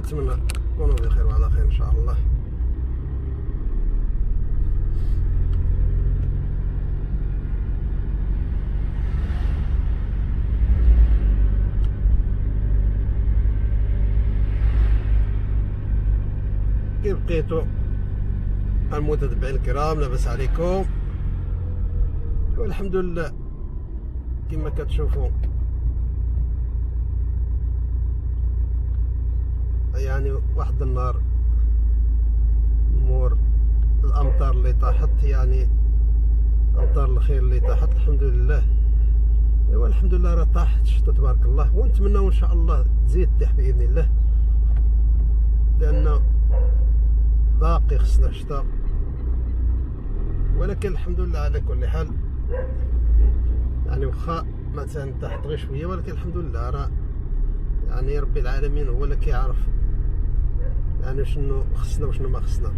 ونتمنى تكونوا بخير وعلى خير إن شاء الله. كيف بقيتو المتتبعين الكرام لاباس عليكم. والحمد لله. كما كتشوفوا يعني واحد النهار مور الأمطار اللي طاحت يعني أمطار الخير اللي طاحت الحمد لله. أيوا الحمد لله راه طاحت الشتا تبارك الله. ونتمنى إن شاء الله تزيد تطيح بإذن الله. لأن باقي خصنا شتا. ولكن الحمد لله على كل حال. يعني واخا مثلا تحت غير شوية ولكن الحمد لله راه يعني ربي العالمين هو اللي كيعرف يعني شنو خصنا وشنو ما خصنا.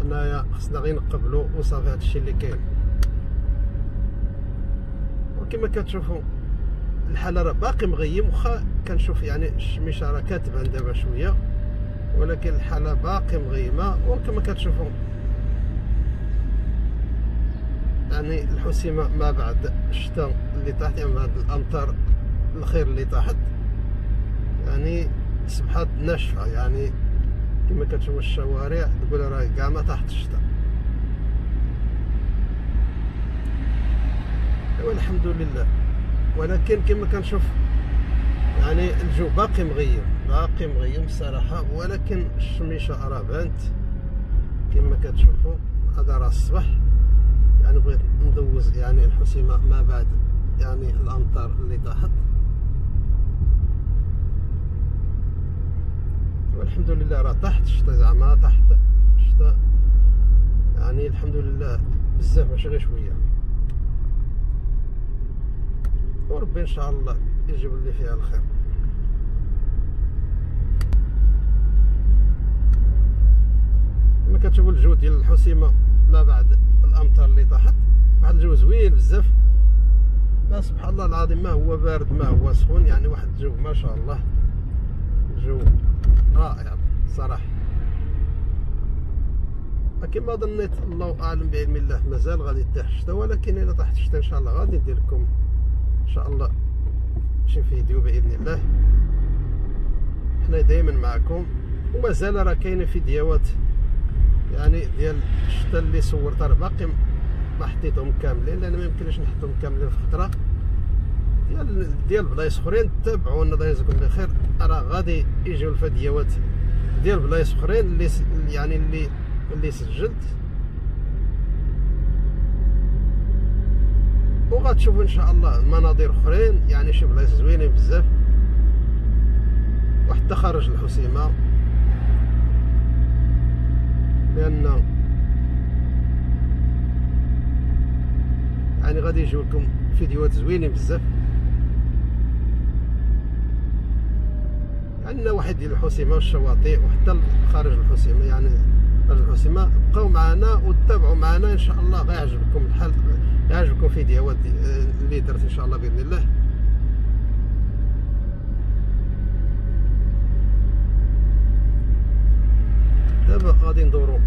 حنايا خصنا غير نقبلو وصافي هادشي اللي كاين. وكما كتشوفوا الحالة راه باقي مغيم واخا كنشوف يعني الشميشه راه كتبان دابا شوية. ولكن الحالة باقي مغيمة وكما كتشوفوا يعني الحسيمة ما بعد الشتاء اللي طاحت يعني بعد الأمطار الخير اللي طاحت. يعني سبحات ناشفه يعني كما كتشوف الشوارع تقول راه كاع ما تحت الشتاء والحمد لله. ولكن كما كنشوف يعني الجو باقي مغيم باقي مغيم الصراحه ولكن الشميشة راه بانت. كما كتشوفوا هذا راه الصباح. يعني بغيت ندوز يعني الحسيمة ما بعد يعني الأمطار اللي طاحت والحمد لله راه تحت الشتا زعما تحت الشتا. يعني الحمد لله بزاف ماشي غير شوية. وربي إن شاء الله يجيب لي فيها الخير. كما كتشوفوا الجو ديال الحسيمة ما بعد الأمطار اللي طاحت. واحد الجو زوين بزاف. ما سبحان الله العظيم ما هو بارد ما هو سخون يعني واحد الجو ما شاء الله. جو رائع. صراحة. كما ظنيت الله أعلم بعلم الله مازال غادي يطيح الشتاء ولكن إلا طاحت الشتاء إن شاء الله غادي ندير لكم إن شاء الله شي فيديو بإذن الله. حنا دائما معكم ومازال راه كاينة فيديوهات يعني ديال الشتاء اللي صورتها راه باقي ما حطيتهم كاملين لأن ما يمكنش نحطهم كاملين في فتره ديال ديال بلايص أخرين تابعونا الله يجزاكم بخير راه غادي يجيو الفيديوهات ديال بلايص اخرين اللي يعني اللي اللي سجلت. وغتشوفوا إن شاء الله مناظر أخرين يعني شي بلايص زوينين بزاف. وحتى خارج الحسيمة. لأن يعني غادي يجيو لكم فيديوهات زوينين بزاف. عندنا واحد ديال الحسيمة والشواطئ وحتى خارج الحسيمة يعني خارج الحسيمة بقاو معنا وتابعوا معنا إن شاء الله. غيعجبكم الحال يعجبكم فيديوهات اللي درت إن شاء الله بإذن الله. دابا غادي ندورو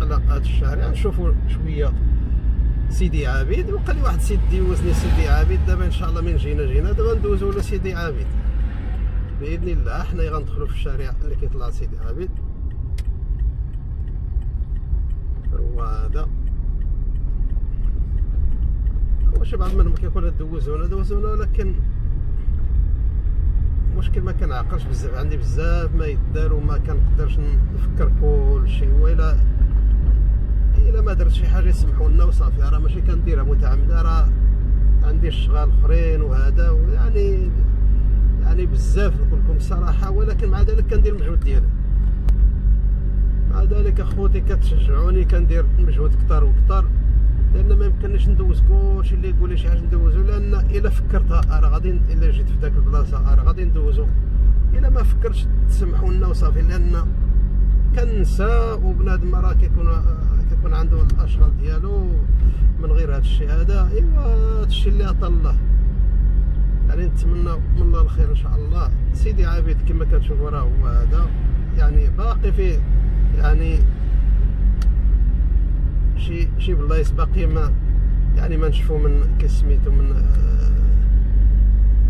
على هاد الشارع نشوفو شوية سيدي عابد. وقال لي واحد السيد ديوزني سيدي عابد. دابا إن شاء الله من جينا جينا. دابا ندوزو لسيدي عابد. بإذن الله حنا غندخلو في الشارع اللي كيطلع سيدي عابد. هو هذا. واش بعض منهم كيقول دوزونا دوزونا ولكن المشكل ما كنعقلش بزاف. عندي بزاف ما يدار وما كنقدرش نفكر كل شيء. وإلا إلا ما درت شي حاجة يسمحوا لنا وصافي. راه ماشي كنديرها متعمدة راه عندي اشغال اخرين وهذا. ويعني يعني بزاف نقول لكم الصراحه ولكن مع ذلك كندير المجهود ديالي. مع ذلك أخوتي كتشجعوني كندير مجهود كثر وكثر لأن ما يمكننيش ندوز كلشي اللي يقول لي شي حاجة ندوزو لأن إلا فكرتها راه غادي إلا جيت في ذاك البلاصة راه غادي ندوزو. إلا ما فكرتش تسمحوا لنا وصافي لأن كنسى وبنادم راه كيكون يكون عنده الأشغال ديالو من غير هذا الشيء هذا. أيوا هذا الشيء اللي عطى الله. يعني نتمنى من الله الخير إن شاء الله. سيدي عابد كما كتشوفوا راه هو هذا. يعني باقي فيه يعني شي شي بلايص باقي ما يعني ما نشوفوا من كسميتو من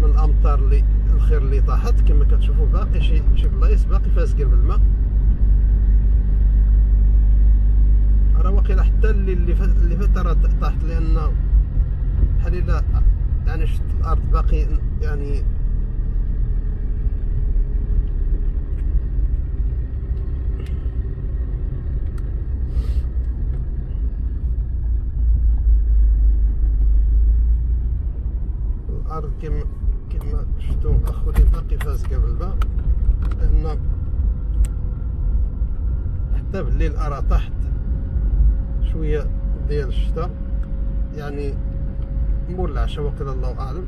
من الأمطار اللي الخير اللي طاحت. كما كتشوفوا باقي شي شي بلايص باقي فاسقين بالماء. راه واقيلا حتى اللي اللي فات اللي فات راه طاحت لأن بحال الا يعني شفت الأرض باقي يعني الأرض كما كما شفتوا اخوتي باقي فازقه بالماء لأن حتى بالليل أرى تحت شوية ديال الشتاء يعني مور العشاء وقيل الله أعلم.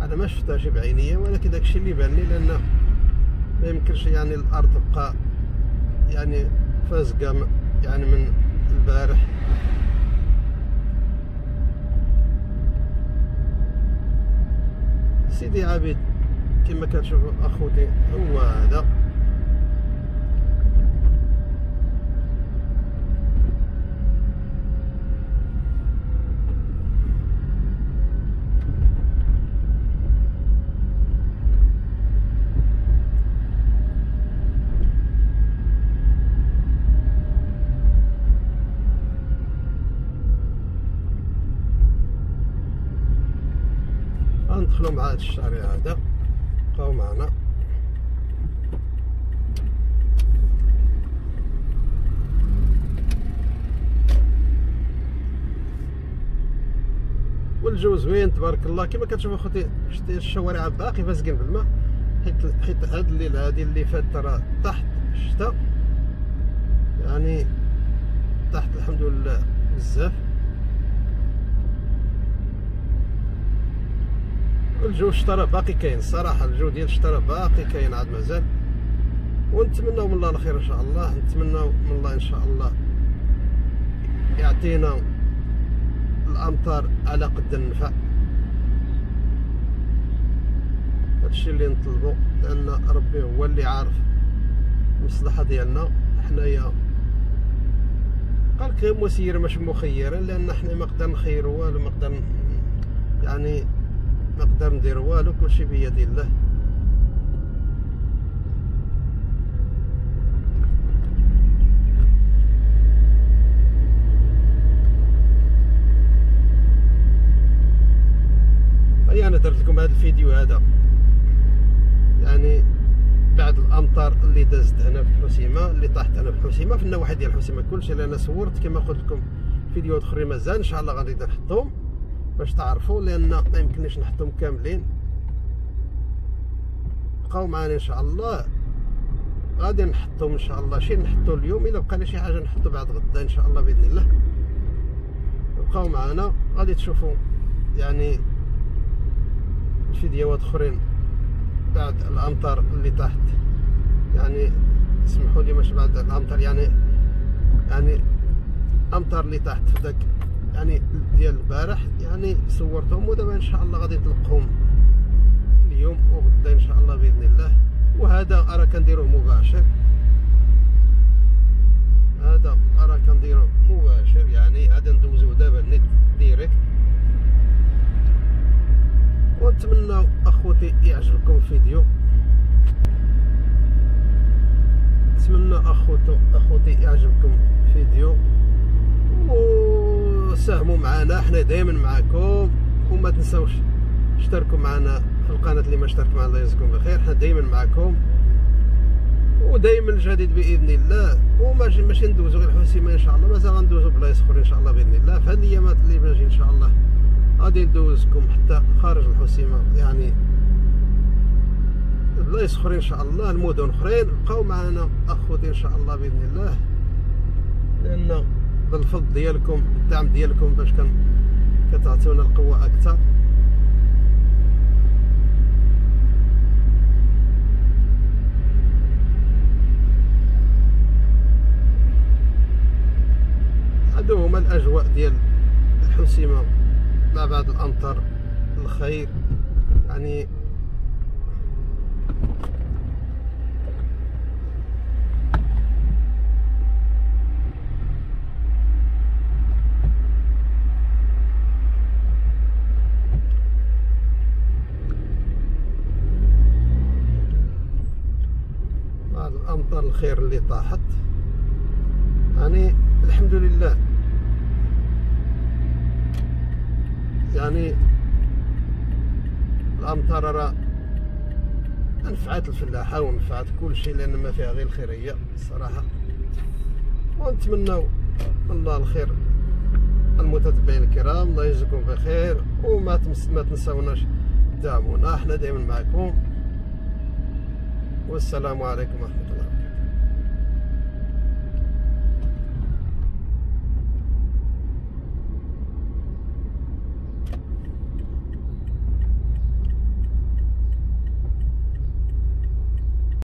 أنا ما شفتهاش بعينيا ولكن داكشي اللي بان لي لأن ما يمكنش يعني الأرض تبقى يعني فازقة يعني من البارح. سيدي عابد كما كتشوف أخوتي هو هذا. ندخلوا مع هذا الشارع هذا. بقاو معنا. والجو زوين تبارك الله. كما كتشوفوا اخوتي شتي الشوارع باقي فاسقين بالماء حيت حيت هاد الليل هادي اللي فات ترى تحت الشتاء يعني تحت الحمد لله بزاف. الجو الشطرة باقي كاين الصراحة الجو ديال الشطرة باقي كاين عاد مازال. ونتمناو من الله الخير إن شاء الله نتمناو من الله إن شاء الله يعطينا الأمطار على قد النفع. هادشي اللي نطلبو لأن ربي هو اللي عارف المصلحة ديالنا. حنايا غير مسير مش مخيرا لأن حنا ما نقدر نخيرو والو ما نقدر يعني نقدر ندير والو كلشي بيد الله. هيا أنا درت لكم هذا الفيديو هذا. يعني بعد الأمطار اللي دازت هنا في الحسيمة اللي طاحت هنا في الحسيمة في النواحي ديال الحسيمة كلشي اللي أنا صورت كما قلت لكم فيديوهات أخرين مازال إن شاء الله غادي نحطهم. باش تعرفوا لأن ما يمكننيش نحطهم كاملين. بقاو معنا إن شاء الله. غادي نحطهم إن شاء الله. شي نحطو اليوم إلا بقى شي حاجة نحطو بعد غدا إن شاء الله بإذن الله. بقاو معنا غادي تشوفوا يعني فيديوهات أخرين بعد الأمطار اللي تحت. يعني اسمحوا لي مش بعد الأمطار يعني يعني أمطار اللي تحت في داك يعني ديال البارح يعني صورتهم ودابا إن شاء الله غادي تلقاهم اليوم وغدا إن شاء الله بإذن الله. وهذا أرى كنديروه مباشر. هذا أرى كنديروه مباشر يعني هذا ندوزو دابا نت direct ونتمنى أخوتي يعجبكم الفيديو. نتمنى اخوتو أخوتي يعجبكم الفيديو. وساهموا معنا حنا دائما معكم وما تنساوش اشتركوا معنا في القناة اللي ما اشترك معنا الله يجزيكم بخير حنا دائما معكم ودائما الجديد بإذن الله. وماشي ماشي ندوزو غير الحسيمه إن شاء الله مازال غندوزو بلايص أخرين إن شاء الله بإذن الله. في هذه الايامات اللي باجي إن شاء الله غادي ندوزكم حتى خارج الحسيمة. يعني بلايص أخرين إن شاء الله المدن أخرين بقاو معنا أخوتي إن شاء الله بإذن الله. بالفضل ديالكم بالدعم ديالكم باش كان كتعطيونا القوة أكثر. هادو هما الأجواء ديال الحسيمه مع بعض الأمطار الخير. يعني الخير اللي طاحت. يعني الحمد لله. يعني الأمطار راه نفعت الفلاحة ونفعت كل شيء لأن ما فيها غير الخيرية الصراحه ونتمنوا الله الخير. المتتبعين الكرام الله يجزيكم بخير. وما تمس ما تنساوناش دعمونا. إحنا دائما معكم. والسلام عليكم ورحمة الله.